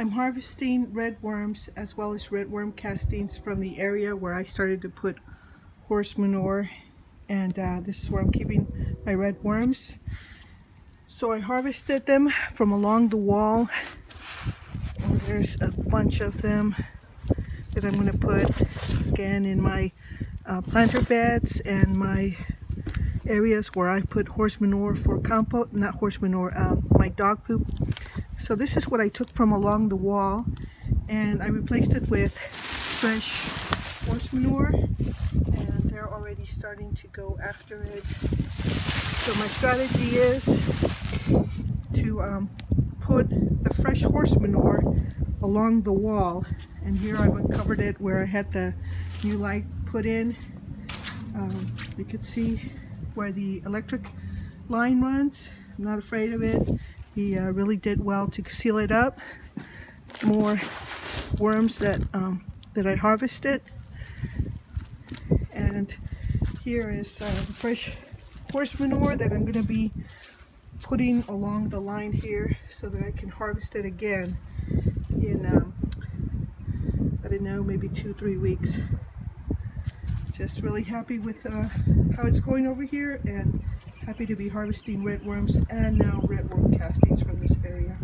I'm harvesting red worms as well as red worm castings from the area where I started to put horse manure and uh, this is where I'm keeping my red worms. So I harvested them from along the wall. And there's a bunch of them that I'm going to put again in my uh, planter beds and my areas where I put horse manure for compost, not horse manure, um, my dog poop. So this is what I took from along the wall and I replaced it with fresh horse manure and they're already starting to go after it. So my strategy is to um, put the fresh horse manure along the wall and here I've uncovered it where I had the new light put in. Um, you can see where the electric line runs. I'm not afraid of it. He uh, really did well to seal it up. More worms that um, that I harvested. And here is uh, fresh horse manure that I'm going to be putting along the line here so that I can harvest it again in, um, I don't know, maybe two, three weeks just really happy with uh, how it's going over here and happy to be harvesting red worms and now red worm castings from this area.